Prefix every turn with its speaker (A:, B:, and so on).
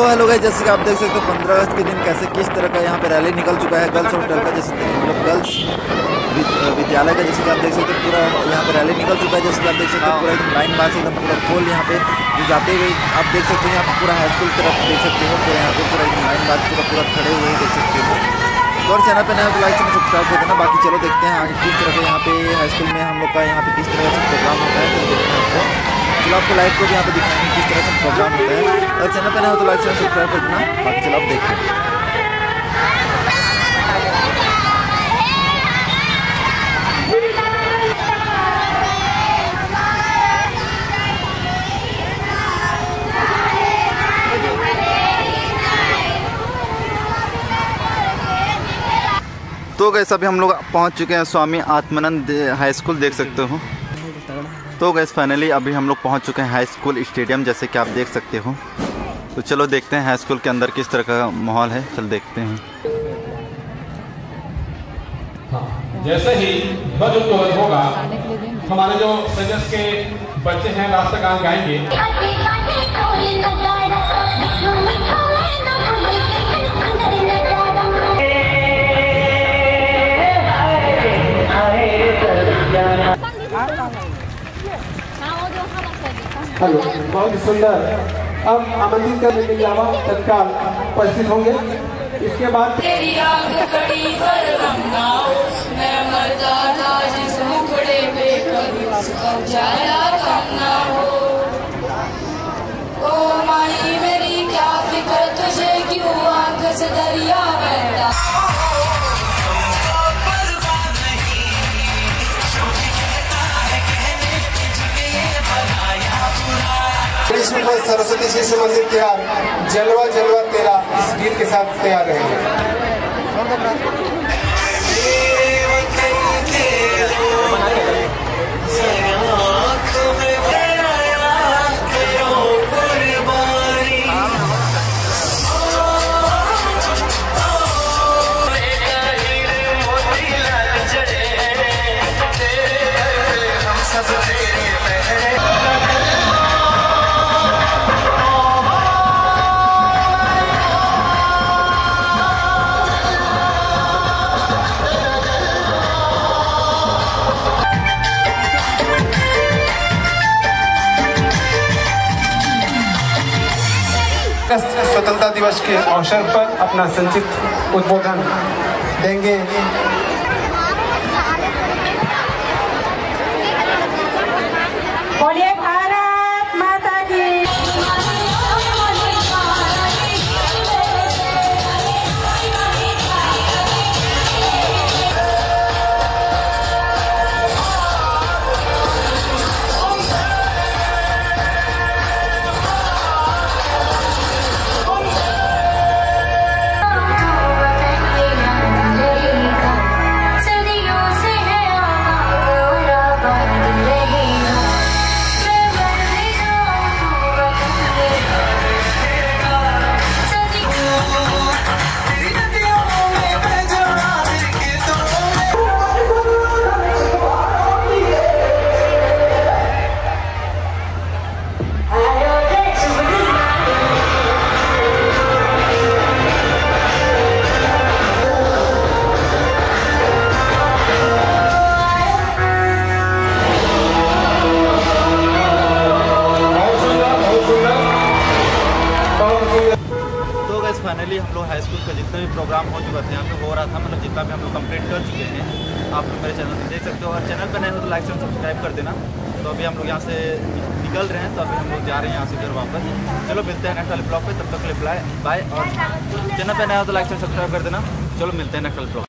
A: तो hello guys जैसे कि आप देख सकते हो, पंद्रह अगस्त के दिन कैसे किस तरह का यहाँ पे रैली निकल चुका है गर्ल्स हॉस्टल का, जैसे मतलब गर्ल्स विद्यालय का, जैसे कि आप देख सकते हो, पूरा यहाँ पे रैली निकल चुका है, जैसे कि आप देख सकते हो, पूरा एकदम लाइन बार एकदम पूरा खोल यहाँ पे जाते हुए आप देख सकते हो, यहाँ पे पूरा हाई स्कूल तरफ़ देख सकते हो, पूरा यहाँ पे पूरा एकदम लाइन बार पूरा पूरा खड़े हुए देख सकते हो। तो और चैनल पे नया लाइक चैनल सब्सक्राइब कर देना। बाकी चलो देखते हैं आगे किस तरह का यहाँ पे हाई स्कूल में हम लोग का यहाँ पे किस तरह से प्रोग्राम होता है तो देखते हैं आपको। चलो आपको लाइव को भी यहाँ पे दिखाएँगे किस तरह से प्रोग्राम होता है। और चैनल पे नया हो तो लाइक चैनल सब्सक्राइब कर देना बाकी चलो आप देखिए। तो गैस, अभी हम लोग पहुँच चुके हैं स्वामी आत्मानंद हाई स्कूल, देख सकते हो। तो गैस फाइनली अभी हम लोग पहुँच चुके हैं हाई स्कूल स्टेडियम जैसे कि आप देख सकते हो तो चलो देखते हैं हाई स्कूल के अंदर किस तरह का माहौल है चल देखते हैं
B: जैसे ही ध्वज उत्तोलन होगा हमारे जो सदस्य के बच्चे हैं राष्ट्र गान गाएँगे
C: हेलो, बहुत सुंदर। अब आमंत्रित करने के आवा, तत्काल उपस्थित होंगे। इसके बाद
D: तेरी ओ मेरी, क्या
C: कृष्ण सरस्वती शिशु मंदिर तैयार जलवा जलवा तेरा इस गीत के साथ तैयार रहेंगे। अगस्त स्वतंत्रता दिवस के अवसर पर अपना संचित उद्बोधन देंगे।
A: फाइनली हम लोग हाई स्कूल का जितना भी प्रोग्राम हो चुका था, यहाँ पे हो रहा था मतलब जितना भी हम लोग कंप्लीट कर चुके हैं, आप लोग मेरे चैनल पर देख सकते हो। और चैनल पर नए हो तो लाइक से सब्सक्राइब कर देना। तो अभी हम लोग यहाँ से निकल रहे हैं तो अभी हम लोग जा रहे हैं यहाँ से घर वापस। चलो, मिलते हैं नेक्स्ट वाले ब्लॉग पर तब तक के बाय और चैनल पर नया हो तो लाइक से सब्सक्राइब कर देना। चलो, मिलते हैं नेक्स्ट वाले ब्लॉग